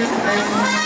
Gracias.